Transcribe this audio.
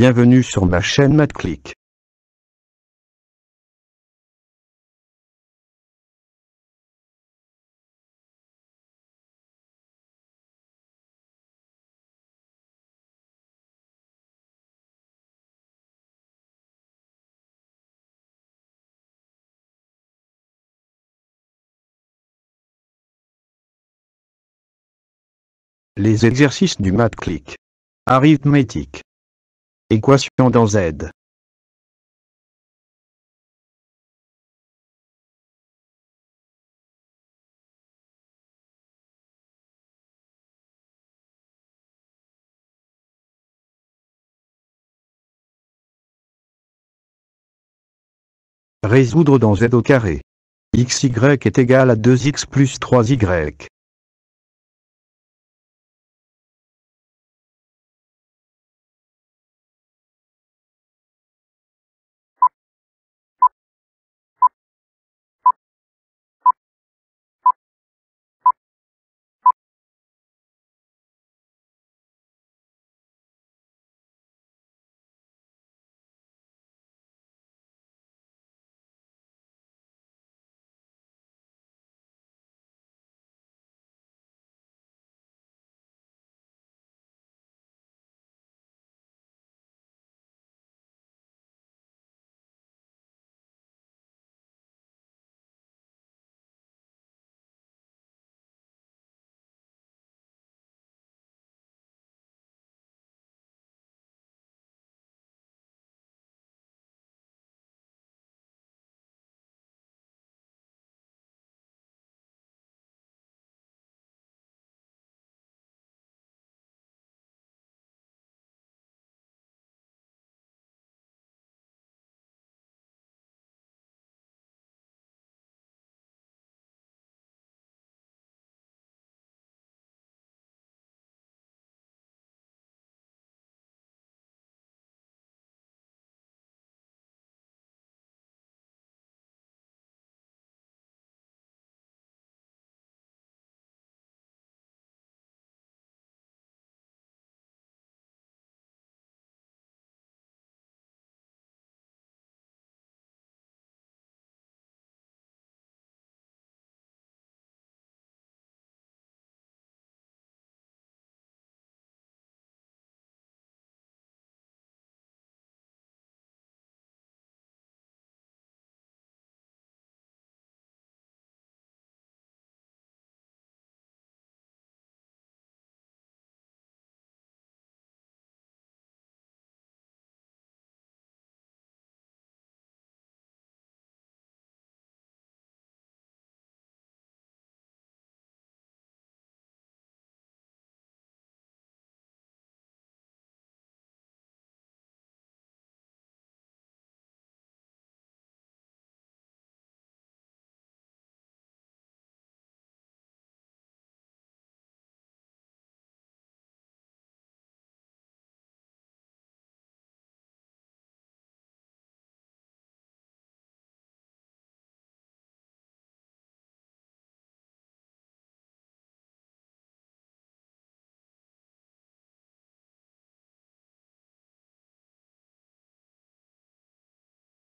Bienvenue sur ma chaîne MathClick. Les exercices du MathClick. Arithmétique. Équation dans Z. Résoudre dans Z au carré. xy est égal à 2x plus 3y.